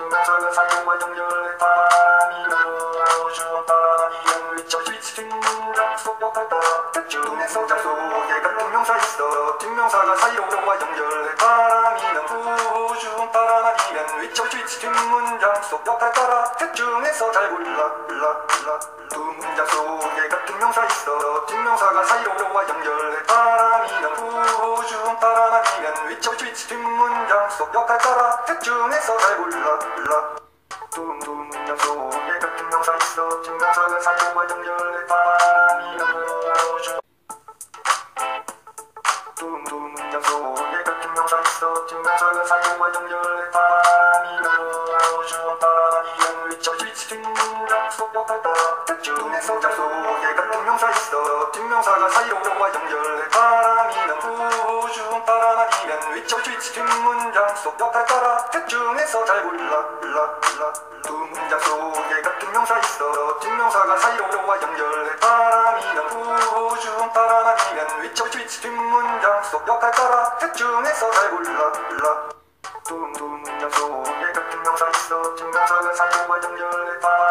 증명사가 사용과 연결해 바람이면 주어 바람이면 위쳐 스위치 문장 속 역할 따라 따라 대충에서 잘 골라 골라 두 문장 속에 같은 명사 있어. 증명사가 사용과 연결해. 바람이면 역할 따라 대충에서 잘 골라 골라. 두 문장 속에 같은 명사 있어. 증명사가 사용과 연결해 바람이면 부주음 두 문장 속에 같은 명사 있어. 증명사가 사용과 연결해 주어 바람이면 위쳐 스위치 뒷문장 속 역할 따라 대충에서 장 속에 같은 명사 있어. 증명사가 사용과 연결해 바람 아니면 위쳐 스위치 뒷문장 속 역할 따라 대충에서 잘 골라 골라 골라. 두 문장 속에 같은 명사 있어. 증명사가 사용과 연결해. 바람이면 부주음 바람 아니면 위쳐 스위치 뒷문장 속 역할 따라 대충에서 잘 골라 골라. 두 문장 속에 같은 명사 있어. 증명사가 사용과 연결해. 바람